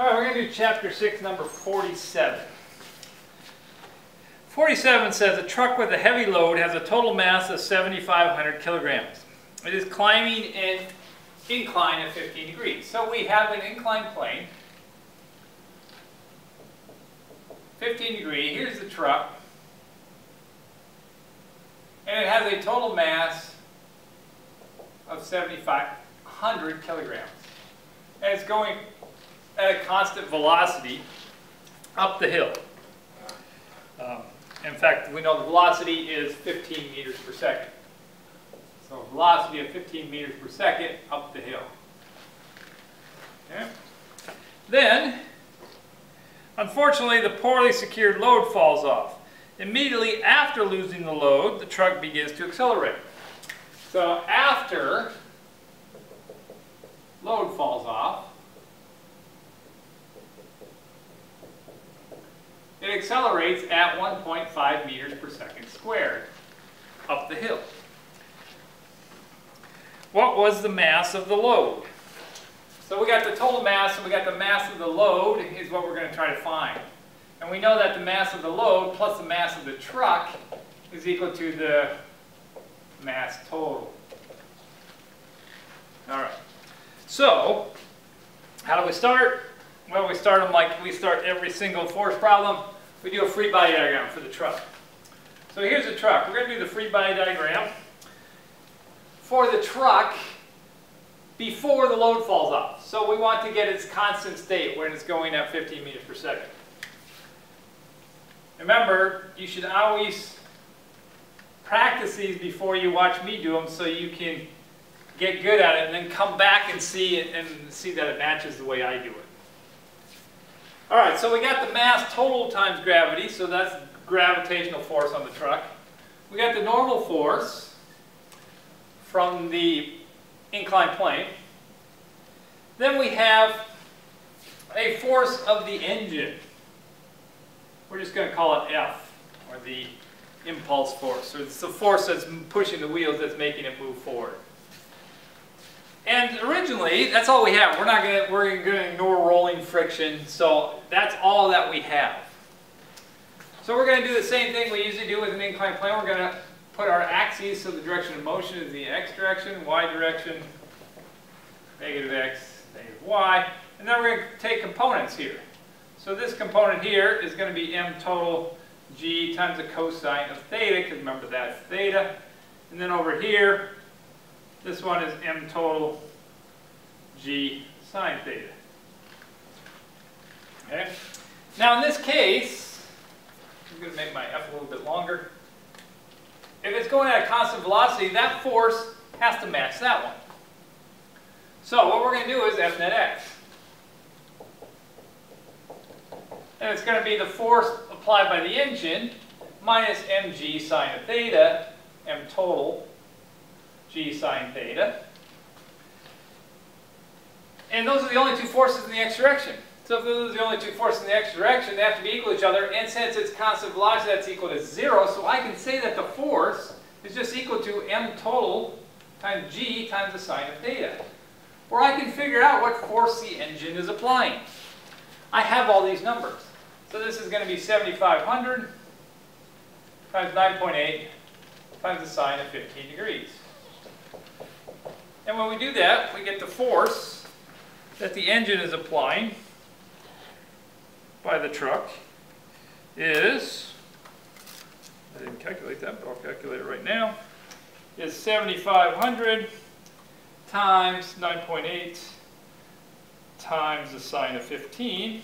All right, we're going to do chapter 6, number 47. 47 says a truck with a heavy load has a total mass of 7,500 kilograms. It is climbing an incline at 15 degrees. So we have an inclined plane, 15 degree, here's the truck, and it has a total mass of 7,500 kilograms. And it's going at a constant velocity up the hill. Um, in fact, we know the velocity is 15 meters per second. So velocity of 15 meters per second up the hill. Okay. Then, unfortunately, the poorly secured load falls off. Immediately after losing the load, the truck begins to accelerate. So after load falls off, it accelerates at 1.5 meters per second squared up the hill. What was the mass of the load? So we got the total mass and we got the mass of the load is what we're going to try to find. And we know that the mass of the load plus the mass of the truck is equal to the mass total. All right. So, how do we start? Well, we start them like we start every single force problem. We do a free body diagram for the truck. So here's the truck. We're going to do the free body diagram for the truck before the load falls off. So we want to get its constant state when it's going at 15 meters per second. Remember, you should always practice these before you watch me do them so you can get good at it and then come back and see and see that it matches the way I do it. All right, so we got the mass total times gravity, so that's gravitational force on the truck. We got the normal force from the inclined plane. Then we have a force of the engine. We're just going to call it F, or the impulse force. So it's the force that's pushing the wheels that's making it move forward. And originally, that's all we have. We're not going to, we're to ignore rolling friction. So that's all that we have. So we're going to do the same thing we usually do with an inclined plane. We're going to put our axes, so the direction of motion is the x direction, y direction, negative x, negative y. And then we're going to take components here. So this component here is going to be m total g times the cosine of theta, because remember that's theta. And then over here, this one is m total g sine theta. Okay? Now in this case, I'm going to make my f a little bit longer. If it's going at a constant velocity, that force has to match that one. So what we're going to do is f net x. And it's going to be the force applied by the engine minus mg sine of theta, m total, g sine theta. And those are the only two forces in the x direction. So if those are the only two forces in the x direction, they have to be equal to each other. And since it's constant velocity, that's equal to zero. So I can say that the force is just equal to m total times g times the sine of theta. Or I can figure out what force the engine is applying. I have all these numbers. So this is going to be 7,500 times 9.8 times the sine of 15 degrees. And when we do that, we get the force that the engine is applying by the truck is, I didn't calculate that, but I'll calculate it right now, is 7,500 times 9.8 times the sine of 15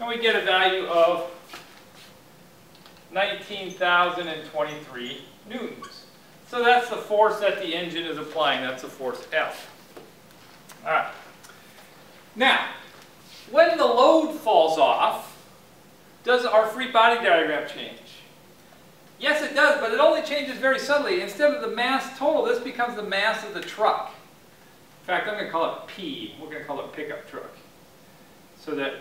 and we get a value of 19,023 newtons. So that's the force that the engine is applying. That's the force F. All right. Now, when the load falls off, does our free body diagram change? Yes, it does, but it only changes very subtly. Instead of the mass total, this becomes the mass of the truck. In fact, I'm going to call it P. We're going to call it pickup truck. So that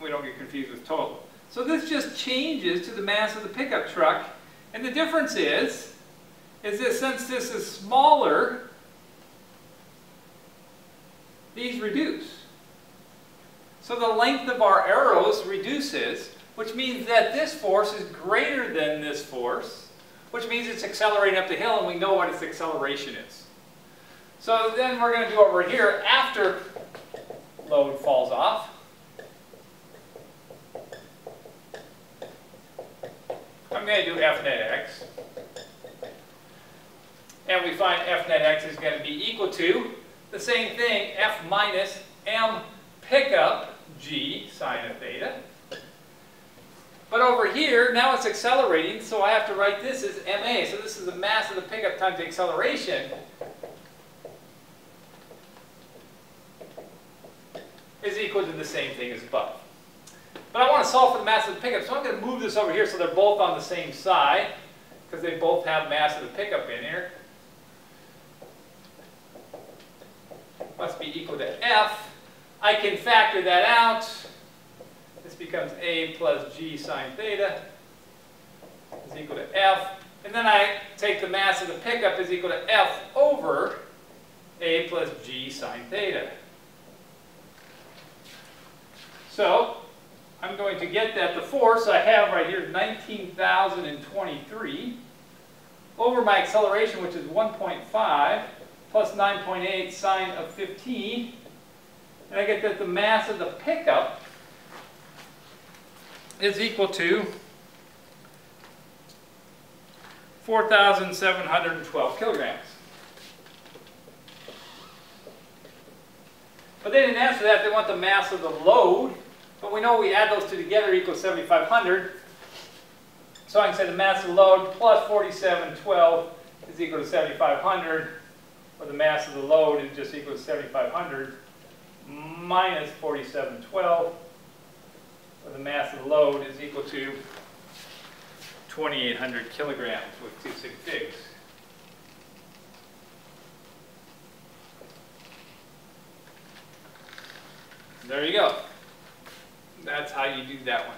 we don't get confused with total. So this just changes to the mass of the pickup truck. And the difference is, is that since this is smaller, these reduce. So the length of our arrows reduces, which means that this force is greater than this force, which means it's accelerating up the hill and we know what its acceleration is. So then we're going to do over here, after load falls off, I'm going to do F net x. And we find F net x is going to be equal to the same thing, F minus m pickup g sine of theta. But over here, now it's accelerating, so I have to write this as ma. So this is the mass of the pickup times the acceleration. is equal to the same thing as above. But I want to solve for the mass of the pickup, so I'm going to move this over here so they're both on the same side, because they both have mass of the pickup in here. Must be equal to F. I can factor that out. This becomes A plus G sine theta is equal to F. And then I take the mass of the pickup is equal to F over A plus G sine theta. So I'm going to get that the force I have right here is 19,023 over my acceleration, which is 1.5 plus 9.8 sine of 15. And I get that the mass of the pickup is equal to 4,712 kilograms. But they didn't answer that. They want the mass of the load. But we know we add those two together equals 7,500. So I can say the mass of the load plus 4712 is equal to 7,500. Or the mass of the load is just equal to 7,500 minus 4712. Or the mass of the load is equal to 2,800 kilograms with two sig figs. There you go. That's how you do that one.